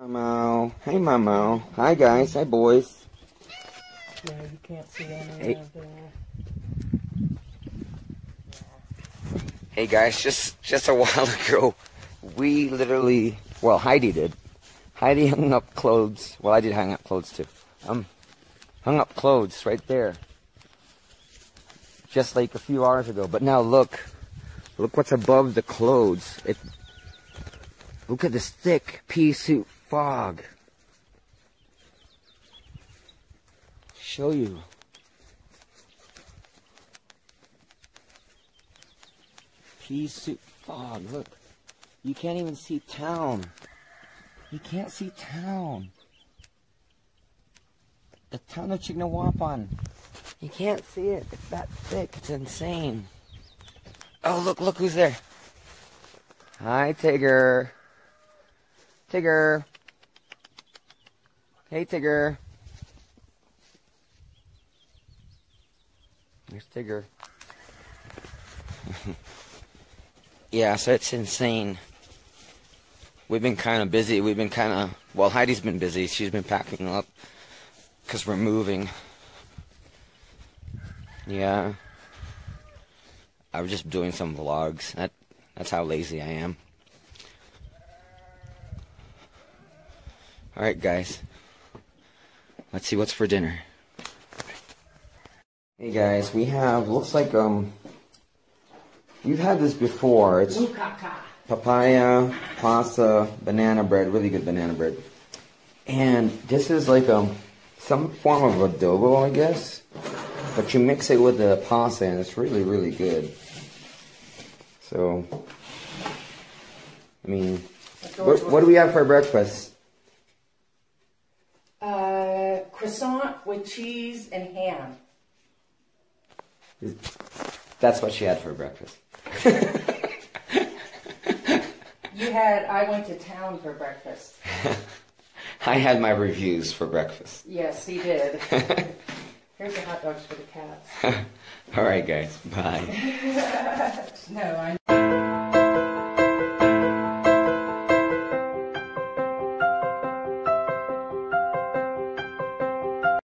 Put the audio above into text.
Hi, Mamo. Hi, guys. Hi, boys. Yeah, you can't see any Hey. Hey, guys. Just just a while ago, we literally, well, Heidi did. Heidi hung up clothes. Well, I did hang up clothes too. Um, hung up clothes right there. Just like a few hours ago. But now look, look what's above the clothes. It. Look at this thick pea soup fog. Show you. Pea soup fog. Look, you can't even see town. You can't see town. The town of Chignahuapan. You can't see it. It's that thick. It's insane. Oh, look, look who's there. Hi, Tigger. Tigger. Hey, Tigger. There's Tigger. yeah, so it's insane. We've been kind of busy. We've been kind of, well, Heidi's been busy. She's been packing up because we're moving. Yeah. I was just doing some vlogs. That, that's how lazy I am. Alright, guys. Let's see what's for dinner. Hey guys, we have, looks like, um, you've had this before. It's papaya, pasta, banana bread, really good banana bread. And this is like um some form of adobo, I guess. But you mix it with the pasta and it's really, really good. So, I mean, what, what do we have for breakfast? Croissant with cheese and ham. That's what she had for breakfast. You had. I went to town for breakfast. I had my reviews for breakfast. Yes, he did. Here's the hot dogs for the cats. All right, guys. Bye. No, I.